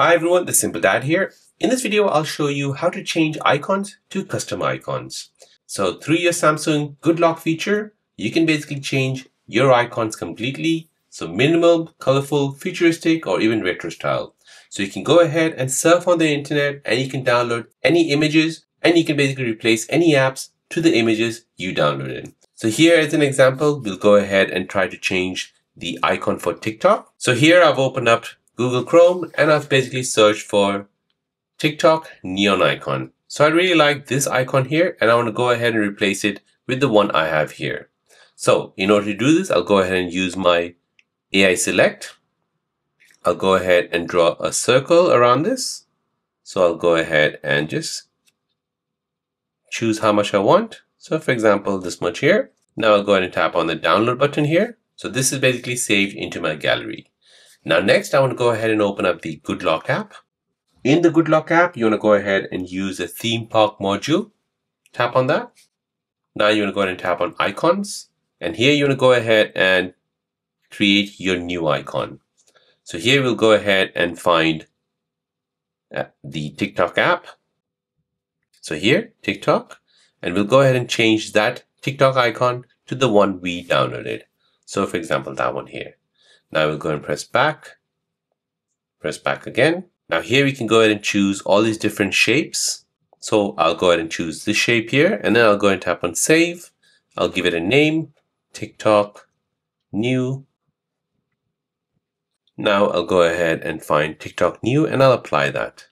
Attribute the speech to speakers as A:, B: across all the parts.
A: Hi everyone, the Simple Dad here. In this video, I'll show you how to change icons to custom icons. So through your Samsung Good Lock feature, you can basically change your icons completely. So minimal, colorful, futuristic, or even retro style. So you can go ahead and surf on the internet and you can download any images and you can basically replace any apps to the images you downloaded. So here as an example, we'll go ahead and try to change the icon for TikTok. So here I've opened up Google Chrome and I've basically searched for TikTok neon icon. So I really like this icon here and I want to go ahead and replace it with the one I have here. So in order to do this, I'll go ahead and use my AI select. I'll go ahead and draw a circle around this. So I'll go ahead and just choose how much I want. So for example, this much here. Now I'll go ahead and tap on the download button here. So this is basically saved into my gallery. Now next, I want to go ahead and open up the Good Lock app. In the Good Lock app, you want to go ahead and use the theme park module. Tap on that. Now you want to go ahead and tap on icons. And here you want to go ahead and create your new icon. So here we'll go ahead and find uh, the TikTok app. So here, TikTok, and we'll go ahead and change that TikTok icon to the one we downloaded. So for example, that one here. Now we'll go and press back, press back again. Now here we can go ahead and choose all these different shapes. So I'll go ahead and choose this shape here and then I'll go and tap on save. I'll give it a name, TikTok, new. Now I'll go ahead and find TikTok new and I'll apply that.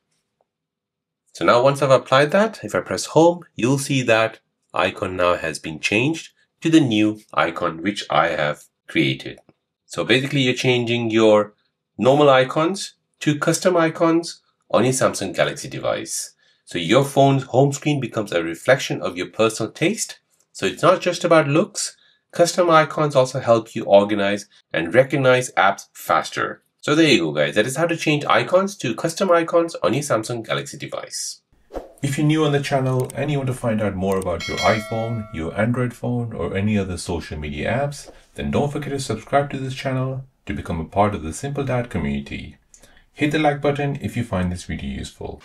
A: So now once I've applied that, if I press home, you'll see that icon now has been changed to the new icon which I have created. So basically you're changing your normal icons to custom icons on your Samsung Galaxy device. So your phone's home screen becomes a reflection of your personal taste. So it's not just about looks. Custom icons also help you organize and recognize apps faster. So there you go guys. That is how to change icons to custom icons on your Samsung Galaxy device.
B: If you're new on the channel and you want to find out more about your iPhone, your Android phone, or any other social media apps, then don't forget to subscribe to this channel to become a part of the Simple Dad community. Hit the like button if you find this video useful.